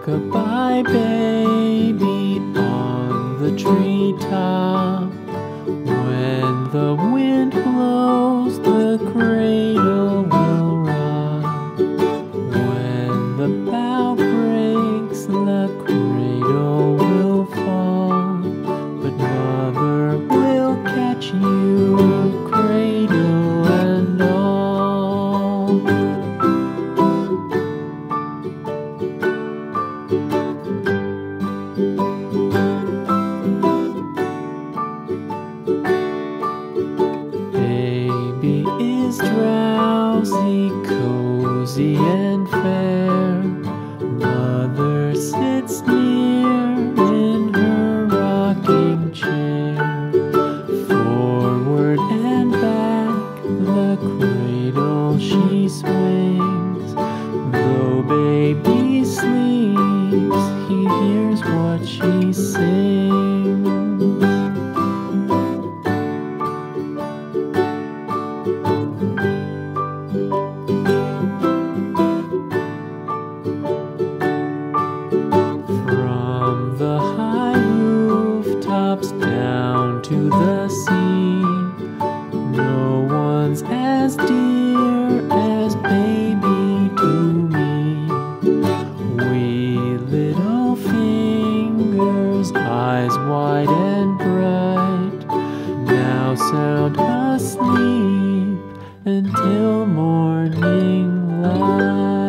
Rock-a-bye baby on the treetop. Baby is drowsy, cozy and fair. Cradle she swings. Though baby sleeps, he hears what she sings. From the high rooftops down to the sea, until morning light.